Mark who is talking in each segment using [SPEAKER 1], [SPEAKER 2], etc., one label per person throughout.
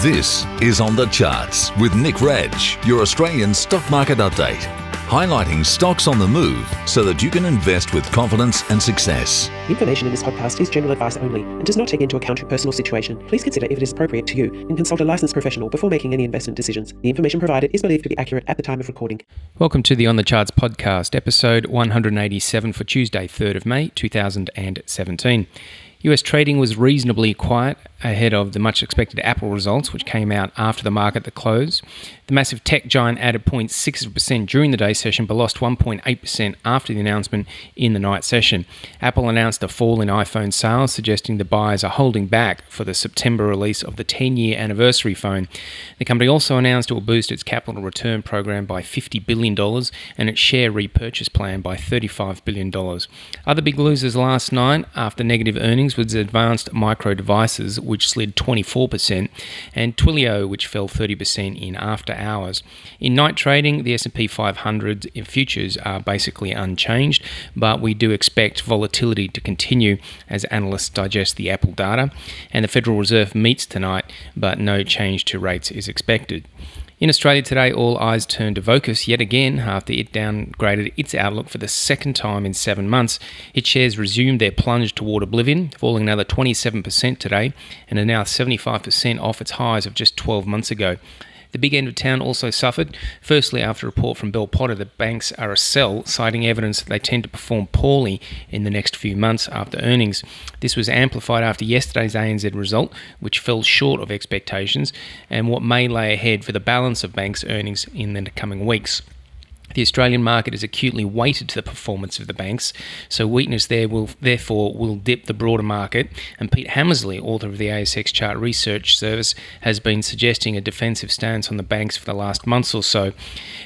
[SPEAKER 1] This is On the Charts with Nick Radge, your Australian stock market update, highlighting stocks on the move so that you can invest with confidence and success.
[SPEAKER 2] The information in this podcast is general advice only and does not take into account your personal situation. Please consider if it is appropriate to you and consult a licensed professional before making any investment decisions. The information provided is believed to be accurate at the time of recording.
[SPEAKER 3] Welcome to the On the Charts podcast, episode 187 for Tuesday, 3rd of May, 2017. US trading was reasonably quiet ahead of the much expected Apple results, which came out after the market closed. The massive tech giant added 0.6% during the day session, but lost 1.8% after the announcement in the night session. Apple announced a fall in iPhone sales, suggesting the buyers are holding back for the September release of the 10 year anniversary phone. The company also announced it will boost its capital return program by $50 billion and its share repurchase plan by $35 billion. Other big losers last night after negative earnings was Advanced Micro Devices which slid 24%, and Twilio, which fell 30% in after hours. In night trading, the S&P 500 futures are basically unchanged, but we do expect volatility to continue as analysts digest the Apple data, and the Federal Reserve meets tonight, but no change to rates is expected. In Australia today, all eyes turn to Vocus yet again after it downgraded its outlook for the second time in seven months. Its shares resumed their plunge toward oblivion, falling another 27% today and are now 75% off its highs of just 12 months ago. The big end of town also suffered, firstly after a report from Bell Potter that banks are a sell, citing evidence that they tend to perform poorly in the next few months after earnings. This was amplified after yesterday's ANZ result, which fell short of expectations, and what may lay ahead for the balance of banks' earnings in the coming weeks. The Australian market is acutely weighted to the performance of the banks, so weakness there will therefore will dip the broader market. And Pete Hammersley, author of the ASX Chart Research Service, has been suggesting a defensive stance on the banks for the last months or so.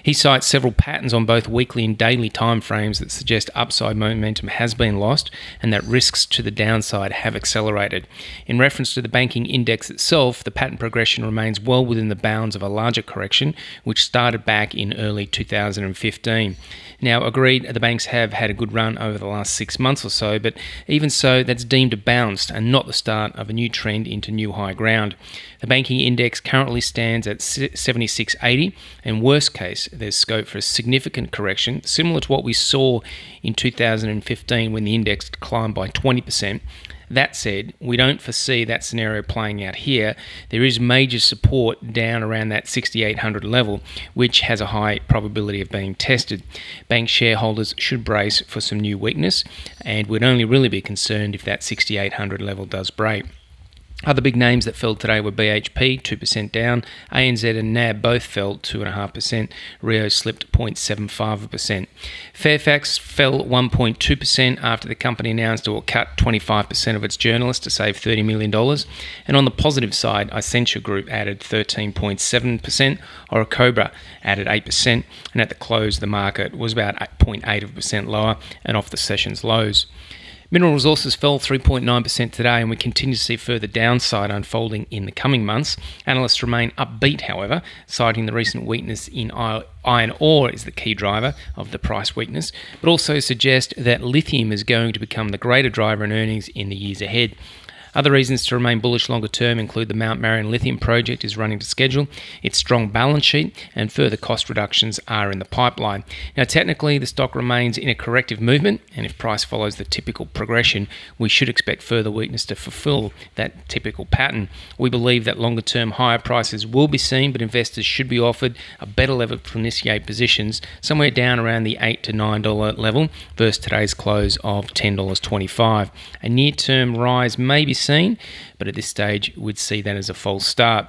[SPEAKER 3] He cites several patterns on both weekly and daily timeframes that suggest upside momentum has been lost and that risks to the downside have accelerated. In reference to the banking index itself, the pattern progression remains well within the bounds of a larger correction, which started back in early 2015. 2015. Now, agreed, the banks have had a good run over the last six months or so, but even so, that's deemed a bounce and not the start of a new trend into new high ground. The banking index currently stands at 7680, and worst case, there's scope for a significant correction, similar to what we saw in 2015 when the index declined by 20%. That said, we don't foresee that scenario playing out here. There is major support down around that 6800 level, which has a high probability of being tested. Bank shareholders should brace for some new weakness, and would only really be concerned if that 6800 level does break. Other big names that fell today were BHP, 2% down. ANZ and NAB both fell 2.5%. Rio slipped 0.75%. Fairfax fell 1.2% after the company announced it will cut 25% of its journalists to save $30 million. And on the positive side, Accenture Group added 13.7%, Orocobre added 8%, and at the close, the market was about 0.8% lower and off the session's lows. Mineral resources fell 3.9% today, and we continue to see further downside unfolding in the coming months. Analysts remain upbeat, however, citing the recent weakness in iron ore is the key driver of the price weakness, but also suggest that lithium is going to become the greater driver in earnings in the years ahead. Other reasons to remain bullish longer term include the Mount Marion lithium project is running to schedule, its strong balance sheet, and further cost reductions are in the pipeline. Now, technically, the stock remains in a corrective movement, and if price follows the typical progression, we should expect further weakness to fulfill that typical pattern. We believe that longer term higher prices will be seen, but investors should be offered a better level to initiate positions somewhere down around the 8 to $9 level versus today's close of $10.25. A near term rise may be but at this stage, we'd see that as a false start.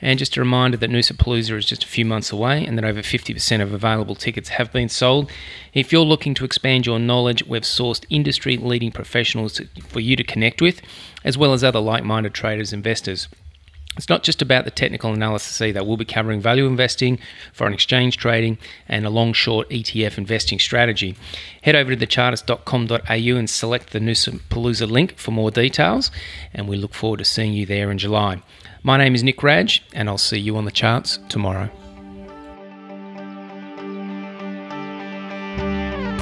[SPEAKER 3] And just a reminder that Noosa Palooza is just a few months away and that over 50% of available tickets have been sold. If you're looking to expand your knowledge, we've sourced industry leading professionals for you to connect with, as well as other like minded traders, investors. It's not just about the technical analysis either. We'll be covering value investing, foreign exchange trading, and a long short ETF investing strategy. Head over to thechartist.com.au and select the Noosa Palooza link for more details, and we look forward to seeing you there in July. My name is Nick Radge, and I'll see you on the charts tomorrow.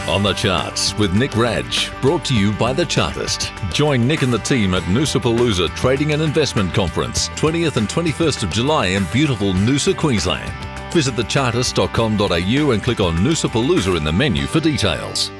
[SPEAKER 4] On the Charts with Nick Radge, brought to you by The Chartist. Join Nick and the team at Noosa Noosapalooza Trading and Investment Conference, 20th and 21st of July in beautiful Noosa, Queensland. Visit thechartist.com.au and click on Noosa Noosapalooza in the menu for details.